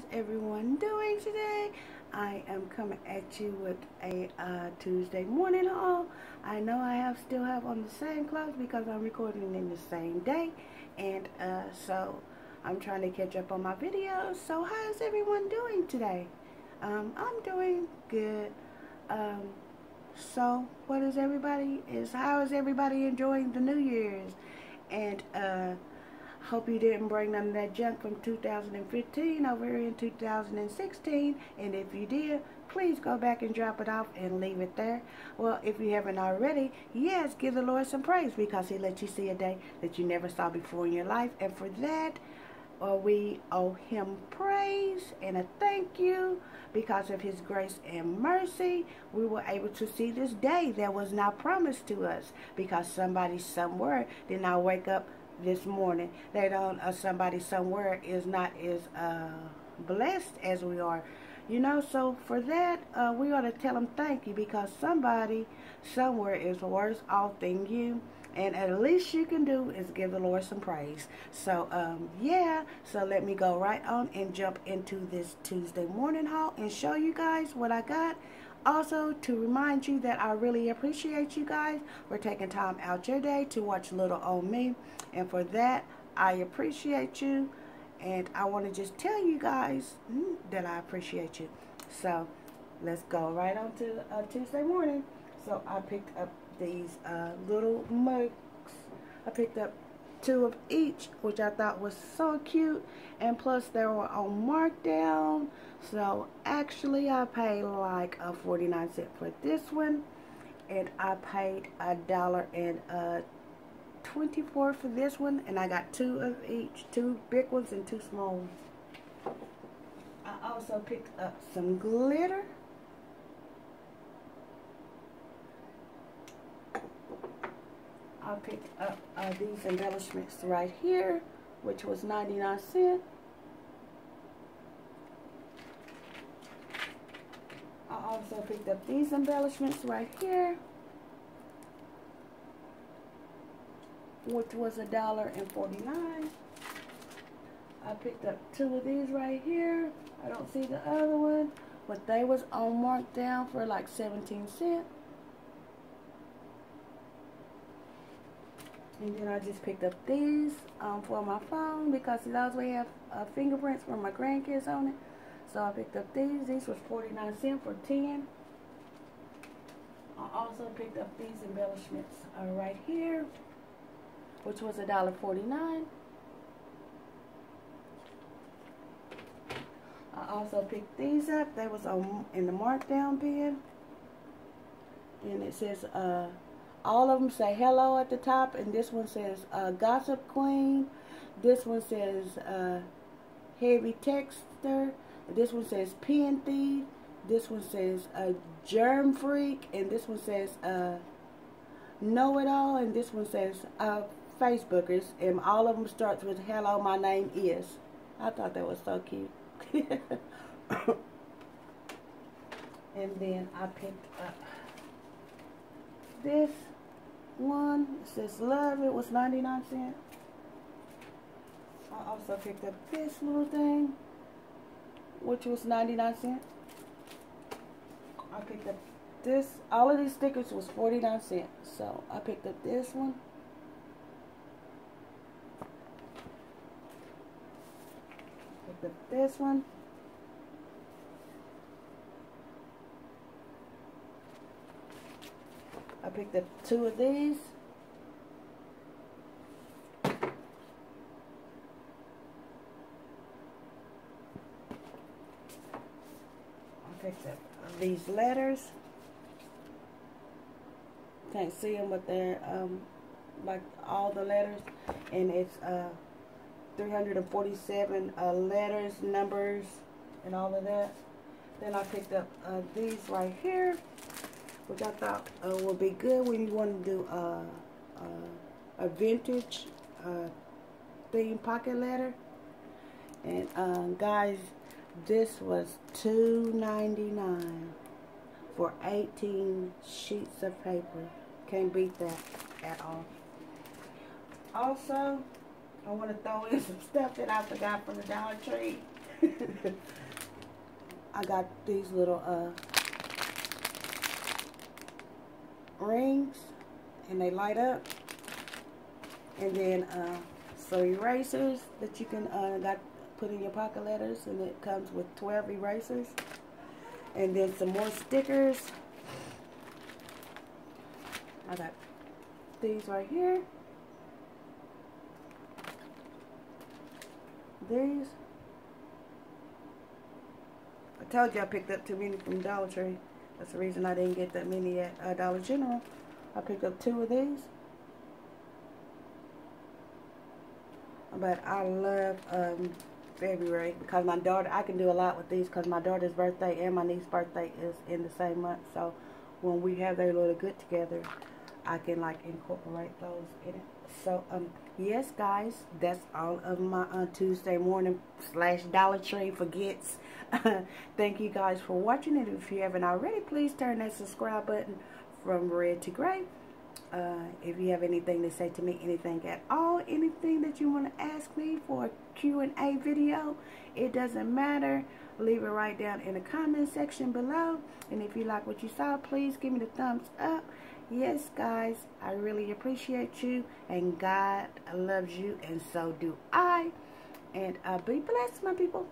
is everyone doing today? I am coming at you with a uh, Tuesday morning haul. I know I have still have on the same clothes because I'm recording in the same day. And uh, so I'm trying to catch up on my videos. So how is everyone doing today? Um, I'm doing good. Um, so what is everybody is how is everybody enjoying the New Year's? And uh Hope you didn't bring none of that junk from 2015 over here in 2016. And if you did, please go back and drop it off and leave it there. Well, if you haven't already, yes, give the Lord some praise because he let you see a day that you never saw before in your life. And for that, well, we owe him praise and a thank you because of his grace and mercy we were able to see this day that was not promised to us because somebody somewhere did not wake up this morning that on uh, somebody somewhere is not as uh, blessed as we are. You know, so for that, uh, we ought to tell them thank you because somebody somewhere is worse off than you. And at least you can do is give the Lord some praise. So, um, yeah. So let me go right on and jump into this Tuesday morning haul and show you guys what I got. Also, to remind you that I really appreciate you guys for taking time out your day to watch Little Old Me. And for that, I appreciate you. And I want to just tell you guys mm, that I appreciate you. So, let's go right on to uh, Tuesday morning. So, I picked up these uh, little mugs. I picked up two of each, which I thought was so cute. And plus, they were on markdown. So, actually, I paid like a 49 cent for this one. And I paid a dollar and a 24 for this one. And I got two of each. Two big ones and two small ones. I also picked up some glitter. I picked up uh, these embellishments right here, which was 99 cents. I also picked up these embellishments right here, which was a dollar and 49. I picked up two of these right here. I don't see the other one, but they was on markdown for like 17 cents. And then I just picked up these um, for my phone because it also have uh, fingerprints from my grandkids on it. So I picked up these. These was 49 cents for 10. I also picked up these embellishments uh, right here, which was $1.49. I also picked these up. They was on in the markdown bin. And it says, uh, all of them say hello at the top, and this one says uh, Gossip Queen. This one says uh, Heavy Texter. This one says Pen Thief. This one says uh, Germ Freak, and this one says uh, Know It All, and this one says uh, Facebookers, and all of them starts with Hello, my name is. I thought that was so cute. and then I picked up this one. It says love. It was 99 cents. I also picked up this little thing, which was 99 cents. I picked up this. All of these stickers was 49 cents. So I picked up this one. Picked up this one. I picked up two of these. I picked up these letters. Can't see them, but they're um, like all the letters. And it's uh, 347 uh, letters, numbers, and all of that. Then I picked up uh, these right here which I thought uh, would be good when you want to do uh, uh, a vintage uh, theme pocket letter. And um, guys, this was $2.99 for 18 sheets of paper. Can't beat that at all. Also, I want to throw in some stuff that I forgot from the Dollar Tree. I got these little uh, rings and they light up. And then uh, erasers that you can uh, put in your pocket letters and it comes with 12 erasers. And then some more stickers. I got these right here. These. I told you I picked up too many from Dollar Tree. That's the reason I didn't get that many at uh, Dollar General. I picked up two of these. But I love um, February because my daughter, I can do a lot with these because my daughter's birthday and my niece's birthday is in the same month. So when we have their little get together, I can like incorporate those in it. So um yes guys, that's all of my uh, Tuesday morning slash Dollar Tree forgets. Thank you guys for watching it. If you haven't already, please turn that subscribe button from red to gray. Uh, if you have anything to say to me, anything at all, anything that you want to ask me for a Q&A video, it doesn't matter. Leave it right down in the comment section below. And if you like what you saw, please give me the thumbs up. Yes, guys, I really appreciate you. And God loves you, and so do I. And uh, be blessed, my people.